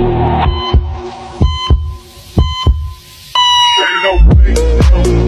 Ain't no way, no